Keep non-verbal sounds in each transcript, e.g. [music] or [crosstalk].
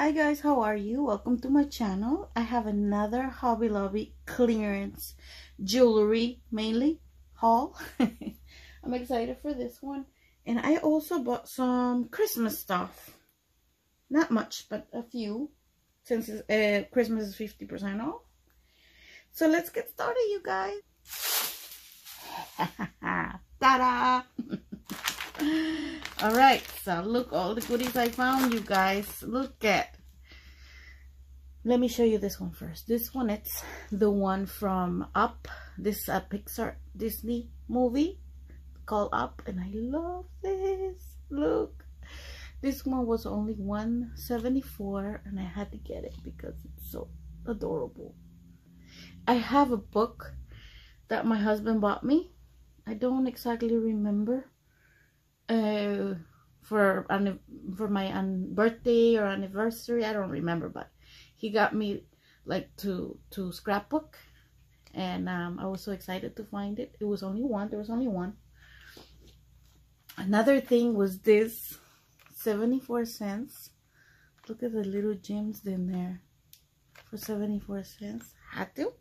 Hi guys, how are you? Welcome to my channel. I have another Hobby Lobby clearance jewelry, mainly, haul. [laughs] I'm excited for this one. And I also bought some Christmas stuff. Not much, but a few. Since uh, Christmas is 50% off. So let's get started, you guys. [laughs] Ta-da! [laughs] all right so look all the goodies i found you guys. Look at let me show you this one first. This one it's the one from up. This uh, pixar disney movie called up and i love this. Look. This one was only 174 and i had to get it because it's so adorable. I have a book that my husband bought me. I don't exactly remember uh, for for my birthday or anniversary. I don't remember, but he got me like to to scrapbook, and um, I was so excited to find it. It was only one. There was only one. Another thing was this, seventy four cents. Look at the little gems in there for 74 cents. Had to.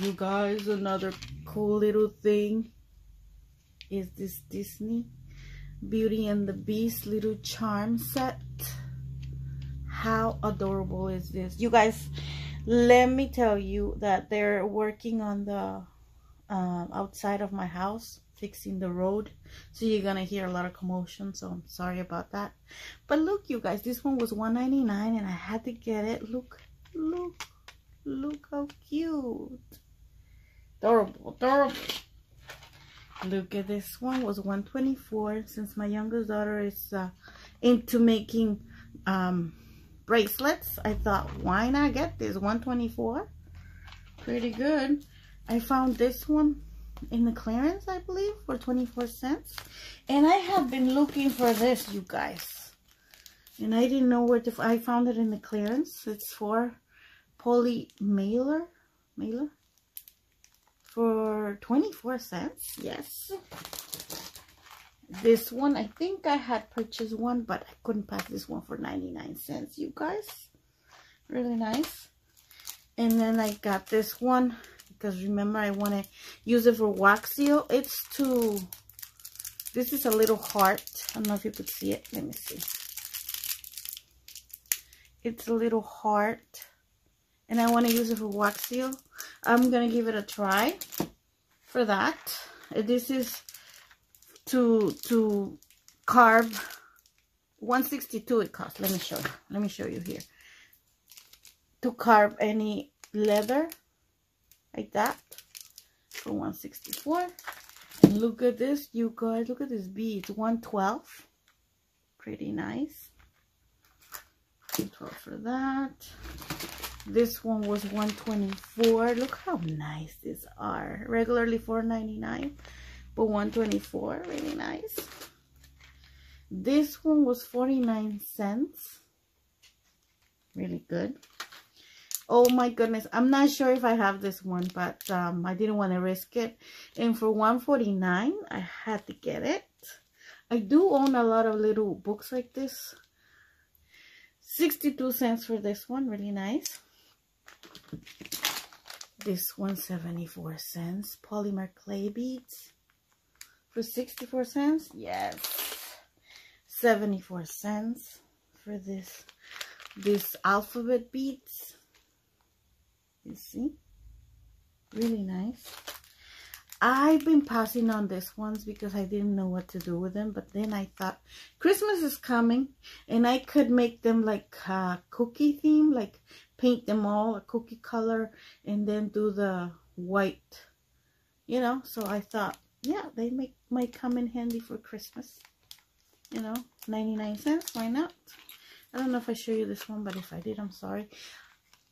You guys, another cool little thing is this Disney Beauty and the Beast little charm set. How adorable is this? You guys, let me tell you that they're working on the uh, outside of my house fixing the road. So you're gonna hear a lot of commotion so i'm sorry about that. But look you guys this one was 1.99 and i had to get it. Look look look how cute. Adorable adorable look at this one was 124 since my youngest daughter is uh, into making um, bracelets I thought why not get this 124 pretty good. I found this one in the clearance I believe for 24 cents. And I have been looking for this you guys. And I didn't know where to I found it in the clearance. It's for poly mailer mailer for 24 cents. Yes. This one, I think I had purchased one, but I couldn't pass this one for 99 cents, you guys. Really nice. And then I got this one because remember I want to use it for wax seal. It's to, this is a little heart. I don't know if you could see it. Let me see. It's a little heart and I want to use it for wax seal. I'm going to give it a try for that. Uh, this is to to carve 162 it costs. Let me show you. Let me show you here. To carve any leather like that for 164. And look at this, you guys. Look at this beads. 112. Pretty nice. 112 for that. This one was 124 Look how nice these are. Regularly 4.99, but 124 Really nice. This one was 49 cents. Really good. Oh my goodness. I'm not sure if I have this one, but um, I didn't want to risk it. And for 149 I had to get it. I do own a lot of little books like this. 62 cents for this one. Really nice. This one, 74 cents. Polymer clay beads for 64 cents. Yes. 74 cents for this this alphabet beads. You see? Really nice. I've been passing on these ones because I didn't know what to do with them. But then I thought Christmas is coming and I could make them like a cookie theme, like paint them all a cookie color and then do the white you know? So I thought yeah they make might come in handy for Christmas you know? 99 cents why not? I don't know if I show you this one but if I did I'm sorry.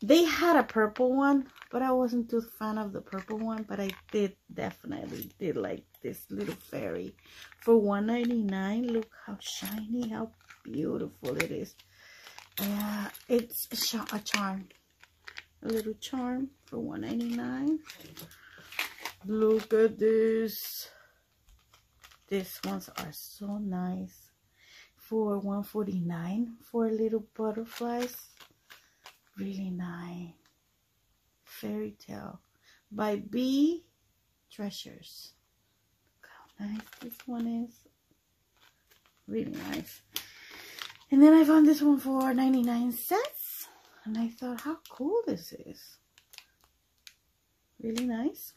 They had a purple one but I wasn't too fan of the purple one but I did definitely did like this little fairy. For 1.99 look how shiny how beautiful it is uh, it's a, a charm. A little charm for 1.99. Look at this. These ones are so nice. for 149 for little butterflies. Really nice. Fairy Tale by Bead Treasures. Look how nice this one is. Really nice. And then I found this one for 99 cents. And I thought, how cool this is. Really nice.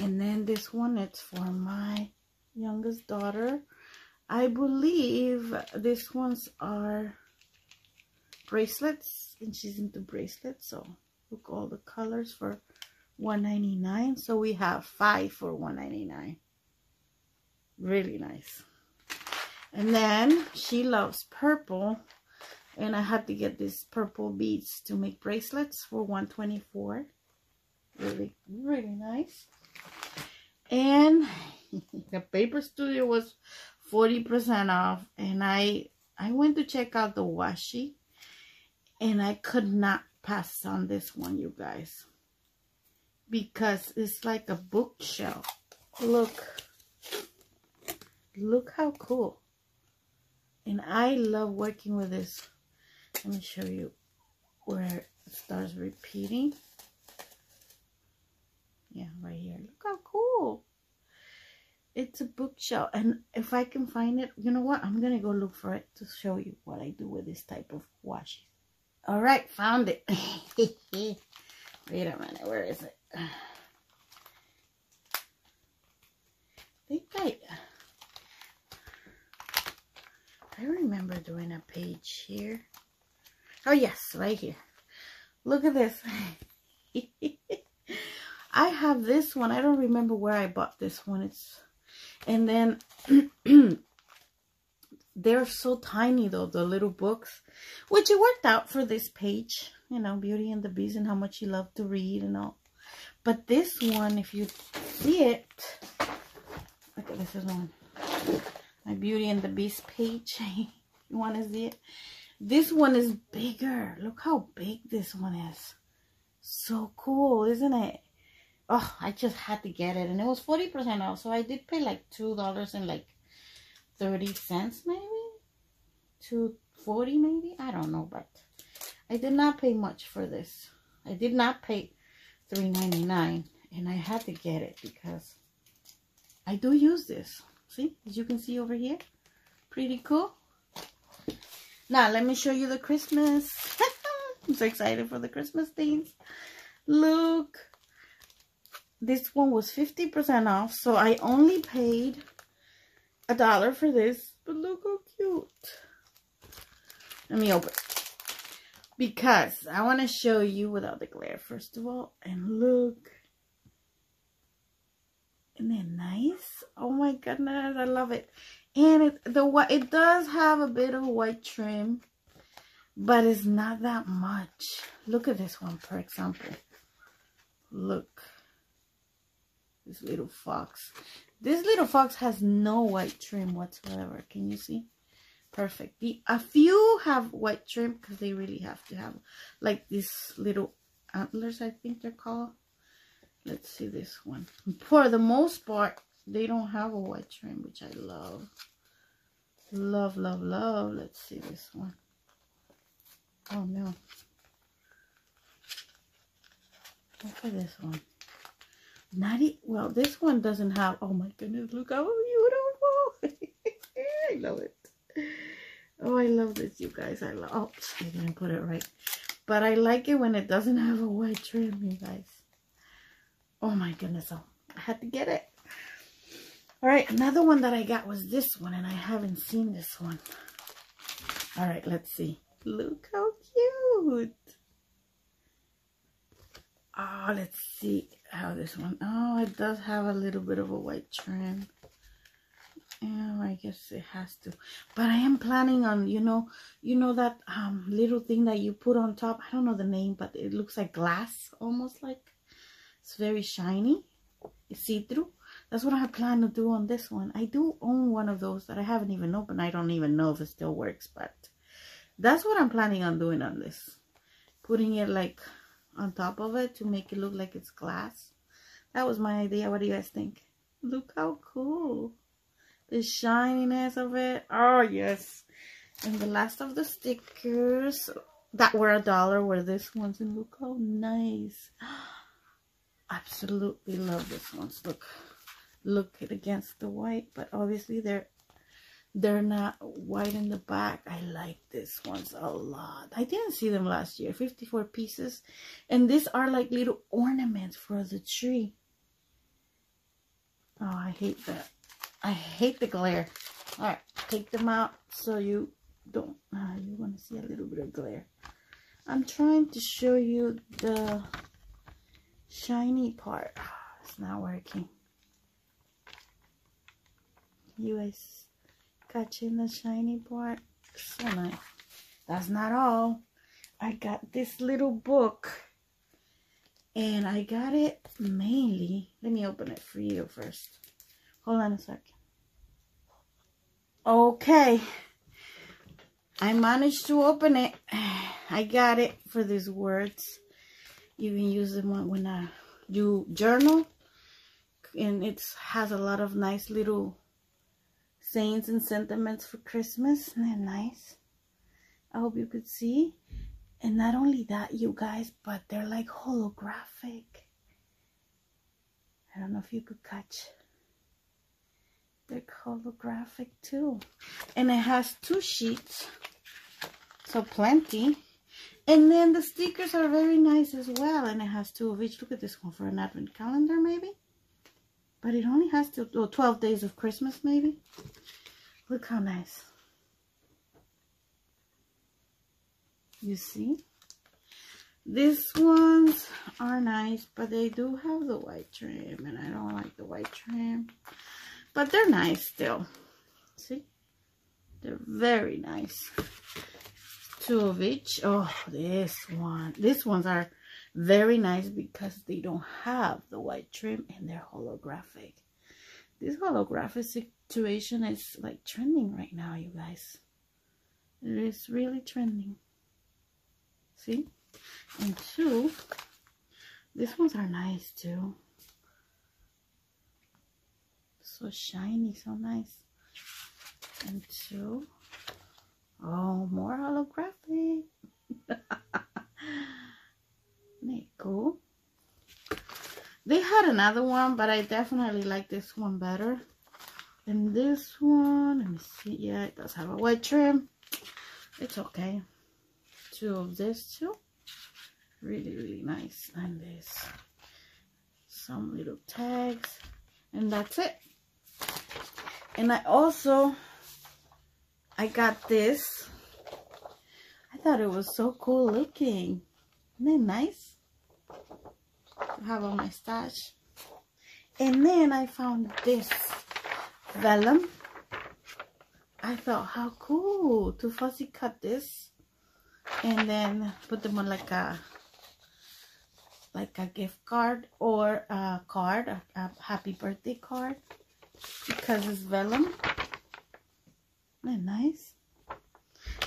And then this one, it's for my youngest daughter. I believe these ones are bracelets. And she's into bracelets. So look all the colors for 199 So we have five for 199 Really nice. And then she loves purple. And I had to get these purple beads to make bracelets for 124 Really, really nice. And [laughs] the paper studio was 40% off. And I I went to check out the washi. And I could not pass on this one, you guys. Because it's like a bookshelf. Look. Look how cool. And I love working with this. Let me show you where it starts repeating. Yeah, right here. Look how cool. It's a bookshelf. And if I can find it, you know what? I'm going to go look for it to show you what I do with this type of washi. All right, found it. [laughs] Wait a minute, where is it? [sighs] I think I, I remember doing a page here. Oh yes, right here. Look at this. [laughs] I have this one. I don't remember where I bought this one. It's, and then [clears throat] they're so tiny though, the little books, which it worked out for this page, you know, Beauty and the Beast and how much you love to read and all. But this one, if you see it, look at this is one, my Beauty and the Beast page. [laughs] you want to see it? This one is bigger. Look how big this one is. So cool, isn't it? Oh, I just had to get it. And it was 40% off. So I did pay like $2 and like 30 cents maybe 240 maybe i don't know but i did not pay much for this i did not pay 3.99 and i had to get it because i do use this see as you can see over here. Pretty cool. Now let me show you the christmas. [laughs] I'm so excited for the christmas things. Look. This one was 50% off so i only paid a dollar for this, but look how cute. Let me open. Because I want to show you without the glare, first of all. And look. Isn't that nice? Oh my goodness, I love it. And it, the it does have a bit of white trim, but it's not that much. Look at this one, for example. Look. This little fox. This little fox has no white trim whatsoever. Can you see? Perfect. The, a few have white trim because they really have to have like these little antlers, I think they're called. Let's see this one. For the most part, they don't have a white trim, which I love. Love, love, love. Let's see this one. Oh, no. Look at this one. Not e well, this one doesn't have, oh my goodness, look how beautiful. [laughs] I love it. Oh, I love this, you guys. I love, oh, I didn't put it right. But I like it when it doesn't have a white trim, you guys. Oh my goodness, oh, I had to get it. All right, another one that I got was this one, and I haven't seen this one. All right, let's see. Look how cute. Oh, let's see how this one. Oh, it does have a little bit of a white trim. Oh, I guess it has to. But I am planning on, you know, you know that um little thing that you put on top. I don't know the name, but it looks like glass, almost like. It's very shiny. It's see-through. That's what I plan to do on this one. I do own one of those that I haven't even opened. I don't even know if it still works, but that's what I'm planning on doing on this. Putting it like on top of it to make it look like it's glass. That was my idea. What do you guys think? Look how cool. the shininess of it. Oh, yes. And the last of the stickers that were a dollar were this ones. And look how nice. [gasps] Absolutely love this ones. Look. Look it against the white. But obviously they're they're not white in the back. I like this ones a lot. I didn't see them last year. 54 pieces. And these are like little ornaments for the tree. Oh, I hate that. I hate the glare. All right, take them out so you don't, uh, you want to see a little bit of glare. I'm trying to show you the shiny part. [sighs] It's not working. You guys catching the shiny part? So nice. That's not all. I got this little book and I got it mainly. Let me open it for you first. Hold on a second. Okay. I managed to open it. [sighs] I got it for these words. Can use them when I do uh, journal. And it has a lot of nice little sayings and sentiments for Christmas. Isn't that nice? I hope you could see. And not only that, you guys, but they're like holographic. I don't know if you could catch. They're holographic too. And it has two sheets. So plenty. And then the stickers are very nice as well. And it has two of each. Look at this one for an advent calendar maybe. But it only has to, oh, 12 days of Christmas maybe. Look how nice. You see? These ones are nice, but they do have the white trim, and I don't like the white trim. But they're nice still. See? They're very nice. Two of each. Oh, this one. These ones are very nice because they don't have the white trim and they're holographic. This holographic situation is like trending right now, you guys. It is really trending. See? And two, these ones are nice too. So shiny, so nice. And two, oh, more holographic. [laughs] Isn't cool? They had another one, but I definitely like this one better And this one. Let me see. Yeah, it does have a white trim. It's okay two of this too really really nice and this some little tags and that's it and I also I got this. I thought it was so cool looking. Isn't it nice? To have on my stash. And then I found this vellum. I thought how cool to fussy cut this and then put them on like a like a gift card or a card a, a happy birthday card because it's vellum Isn't nice?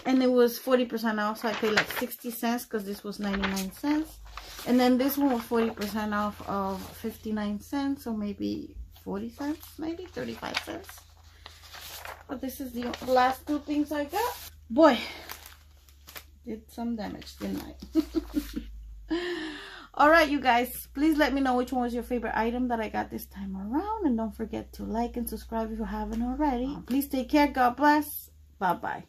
And it was 40% off so I paid like 60 cents because this was 99 cents. And then this one was 40% off of 59 cents so maybe 40 cents maybe 35 cents. But this is the last two things I got. Boy did some damage, didn't I? [laughs] Alright, you guys, please let me know which one was your favorite item that I got this time around. And don't forget to like and subscribe if you haven't already. Please take care. God bless. Bye-bye.